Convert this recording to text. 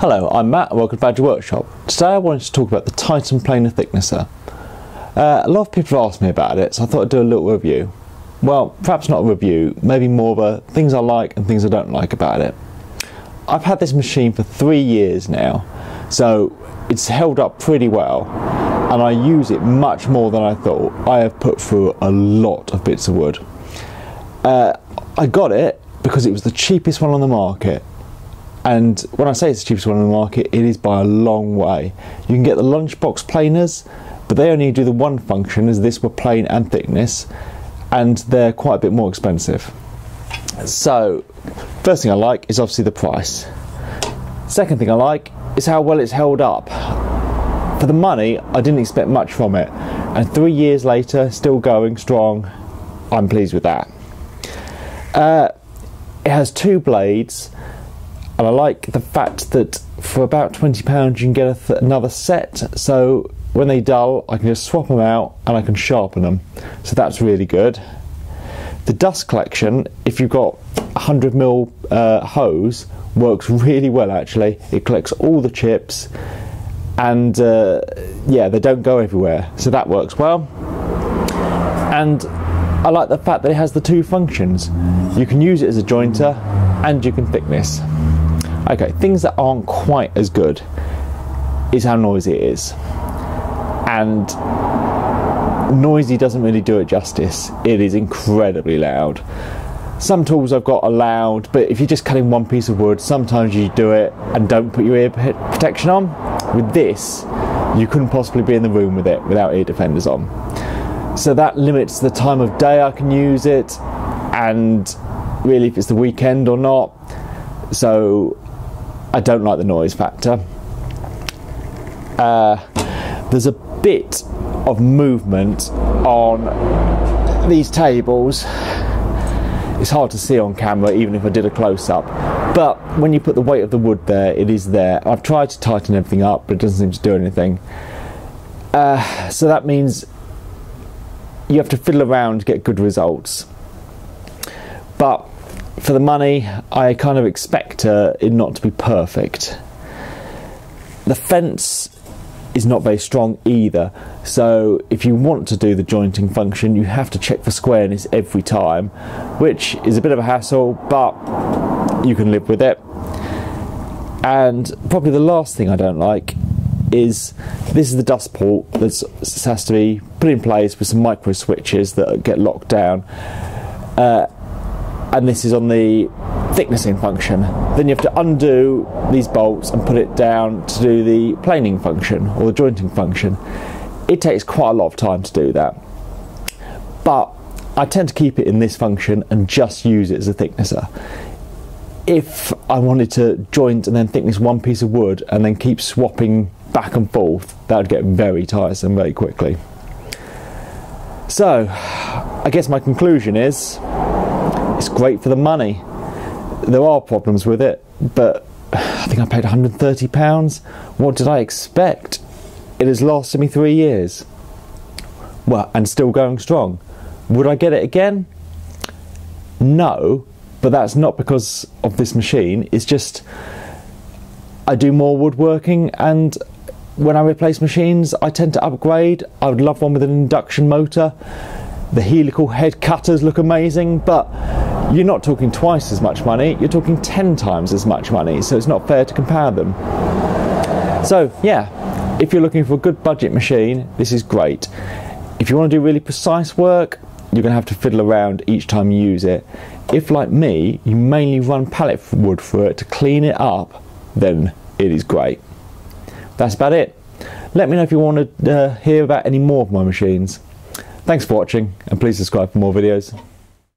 Hello, I'm Matt and welcome to Badger Workshop. Today I wanted to talk about the Titan Planer Thicknesser. Uh, a lot of people have asked me about it, so I thought I'd do a little review. Well, perhaps not a review, maybe more of a things I like and things I don't like about it. I've had this machine for three years now, so it's held up pretty well, and I use it much more than I thought. I have put through a lot of bits of wood. Uh, I got it because it was the cheapest one on the market and when I say it's the cheapest one on the market, it is by a long way. You can get the lunchbox planers, but they only do the one function, as this were plane and thickness, and they're quite a bit more expensive. So, first thing I like is obviously the price. Second thing I like is how well it's held up. For the money, I didn't expect much from it, and three years later, still going strong. I'm pleased with that. Uh, it has two blades and I like the fact that for about £20 you can get th another set. So when they dull I can just swap them out and I can sharpen them so that's really good. The dust collection if you've got 100ml uh, hose works really well actually. It collects all the chips and uh, yeah they don't go everywhere. So that works well. And I like the fact that it has the two functions. You can use it as a jointer and you can thickness Okay, things that aren't quite as good is how noisy it is. And noisy doesn't really do it justice. It is incredibly loud. Some tools I've got are loud, but if you're just cutting one piece of wood, sometimes you do it and don't put your ear protection on. With this, you couldn't possibly be in the room with it without ear defenders on. So that limits the time of day I can use it, and really if it's the weekend or not. So I don't like the noise factor. Uh, there's a bit of movement on these tables. It's hard to see on camera, even if I did a close up. But when you put the weight of the wood there, it is there. I've tried to tighten everything up, but it doesn't seem to do anything. Uh, so that means you have to fiddle around to get good results. But for the money, I kind of expect uh, it not to be perfect. The fence is not very strong either, so if you want to do the jointing function, you have to check for squareness every time, which is a bit of a hassle, but you can live with it. And probably the last thing I don't like is this is the dust port that has to be put in place with some micro switches that get locked down. Uh, and this is on the thicknessing function. Then you have to undo these bolts and put it down to do the planing function or the jointing function. It takes quite a lot of time to do that. But I tend to keep it in this function and just use it as a thicknesser. If I wanted to joint and then thickness one piece of wood and then keep swapping back and forth, that would get very tiresome very quickly. So, I guess my conclusion is great for the money. There are problems with it, but I think I paid £130. What did I expect? It has lasted me three years. Well, and still going strong. Would I get it again? No, but that's not because of this machine. It's just I do more woodworking and when I replace machines, I tend to upgrade. I would love one with an induction motor. The helical head cutters look amazing, but you're not talking twice as much money, you're talking 10 times as much money, so it's not fair to compare them. So, yeah, if you're looking for a good budget machine, this is great. If you want to do really precise work, you're going to have to fiddle around each time you use it. If, like me, you mainly run pallet wood for it to clean it up, then it is great. That's about it. Let me know if you want to uh, hear about any more of my machines. Thanks for watching, and please subscribe for more videos.